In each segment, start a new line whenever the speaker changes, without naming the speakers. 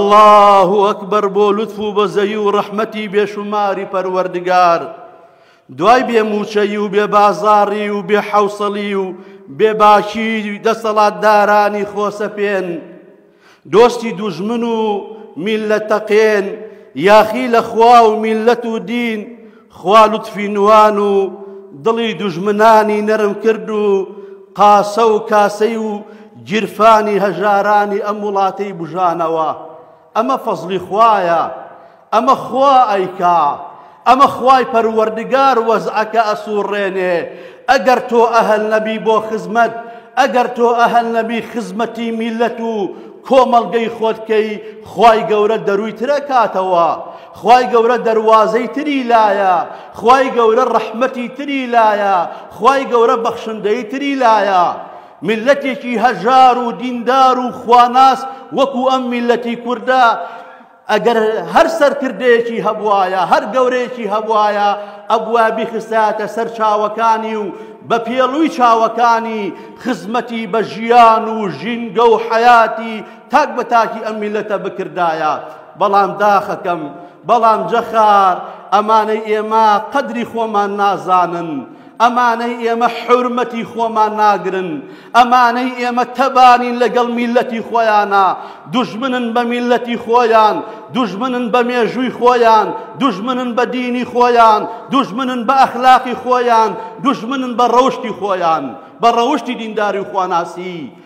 اللە اکبر بۆ لوتف و بەزەیی و ڕەحمەتی بێشوماری پەروەردگار دوای بێ موچەی و بێ بازاڕی و بێ حەوسەڵی و بێ باکی دەسەڵاتدارانی خۆسەپێن دۆستی دوژمن و میلەتەقێن یاخی لە خوا و میلەت و دین خوا لوتفی نوان و دڵی دوژمنانی نەرم کرد و قاسە و کاسەی و گیرفانی هەژارانی ئەم وڵاتەی بوژانەوە. ئەمە فەزڵی خوایە. ئەمە خوا ئەیکا. ئەمە خوای پەروەردگار وەزعەکە ئەسووڕێنێ. ئەگەر تۆ ئەهل نەبی بۆ خزمەت، ئەگەر تۆ ئەهل نەبی خزمەتی میللەت و کۆمەڵگەی خۆت کەی، خوای گەورە دەرووی تر ئەکاتەوە. خوای گەورە دەروازەی تری لایە خوای گەورە ڕەحمەتی تری لایە خوای گەورە بەخشندەی تری لایە ملەتێکی هەژار و دیندار و خواناس وەکو ئەم میلەتی کوردە ئەگەر هەر سەرکردەیەکی هەبوایە هەر گەورەیەکی هەبوایە ئەبوا بیخستاتە سەر چاوەکانی و بە پێڵوی چاوەکانی خزمەتی بە ژیان و ژینگە و حەیاتی تاک بە تاکی ئەم میلەتە بکردایە بەڵام داخەکەم، بەڵام جەخار، ئەمانەی ئێمە قەدری خۆمان نازانن، ئەمانەی ئێمە حورمەتی خۆمان ناگرن، ئەمانەی ئێمە تەبانین لەگەڵ میلەتی خۆیانە، دوژمنن بە میلەتی خۆیان، دوژمنن بە مێژووی خۆیان، دوژمنن بە دینی خۆیان، دوژمنن بە ئەخلاقی خۆیان، دوژمنن بە ڕەوشتی خۆیان، بە ڕەوشتی دینداری و خواناسی.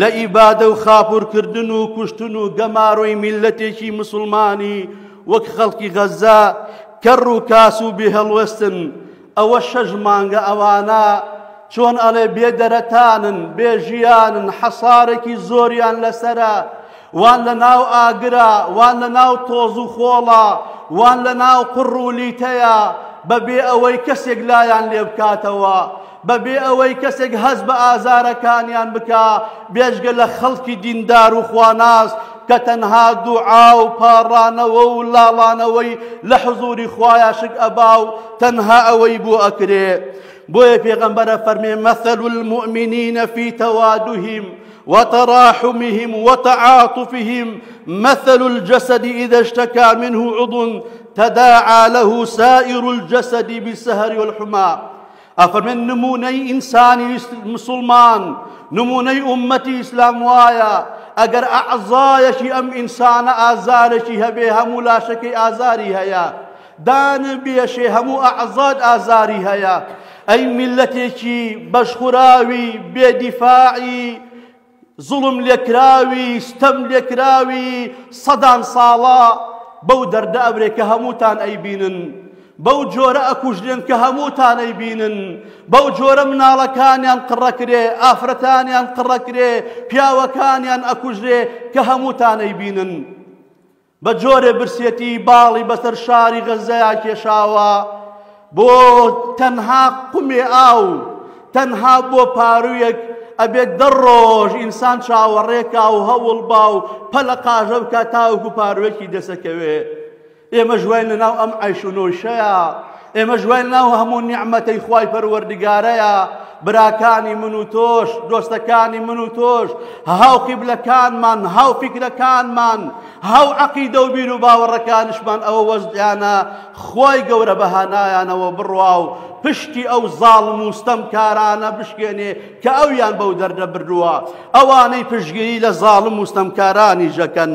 لە ئیبادە و خاپوورکردن و کوشتن و گەمارۆی میللەتێکی مسوڵمانی وەک خەڵکی غەززە کەڕ و کاس و بێهەڵوێستن، ئەوە شەش مانگە ئەوانە چۆن ئەڵێ بێ دەرەتانن، بێ ژیانن، حەسارێکی زۆریان لەسەرە، وان لە ناو ئاگرە، وان لە ناو تۆز و خۆڵە، وان لە ناو قڕ و لیتەیە، بەبێ ئەوەی کەسێک لایان لێبکاتەوە، بە بێ ئەوەی کەسێک هەست بە ئازارەکانیان بکا بێژگە لە خەڵکی دیندار و خواناس کە تەنها دوعا و پاڕانەوە و لاڵانەوەی لە حزوری خوایە شک ئەبا و تەنها ئەوەی بۆ ئەکرێ بۆیە پێغەمبەرە فەرمێ مەثل المؤمنین فی توادهم وتراحمهم وتعاطفهم مثل الجسد إذا اشتكى منه عضو تداعى له سائر الجسد بالسهر والحمى ئەفەرمێن نمونەی ئینسانی مسلمان نمونەی ئومەتی ئیسلام وایە ئەگەر ئەعزایەکی ئەم ئینسانە ئازارێکی هەبێ هەموو لاشەکەی ئازاری هەیە دان بێشێ هەموو ئەعزاد ئازاری هەیە ئەی میلەتێکی بەشخوراوی بێدیفاعی زوڵم لێکراوی ستەم لێکراوی سەدان ساڵە بەو دەردە ئەبرێ کە هەمووتان ئەیبینن بەو جۆرە ئەکوژرێن کە هەمووتان ئەیبینن بەو جۆرە مناڵەکانیان قڕەکرێ ئافرەتانیان قڕەکرێ پیاوەکانیان ئەکوژرێ کە هەمووتان ئەیبینن بە جۆرێ برسێتی باڵی بەسەر شاری غەزەیا کێشاوە بۆ تەنها قومێ ئاو تەنها بۆ پارویەک ئەبێت دە ڕۆژ ئینسان چاوەڕێکا و هەوڵ با و پەلە قاژە بکە تاوەکو پاروێکی دەسەکەوێ ئێمە ژوای لەناو ئەم عیش و نۆشەیە ئێمەش وای ناو هەموو نیعمەتەی خوای پەروەردگارەیە براکانی من و تۆش دۆستەکانی من و تۆش هاو قیبلەکانمان هاو فیکرەکانمان هاو عەقیدە و بیر و باوەڕەکانشمان ئەوە وەزدیانە خۆی گەورە بەهانایانەوە بڕوا و پشتی ئەو زاڵ موستەم کارانە بشکێنێ کە ئەویان بەو دەردە بردووە ئەوانەی پشگیری لە زاڵم موستەمکارانی ژەکەن.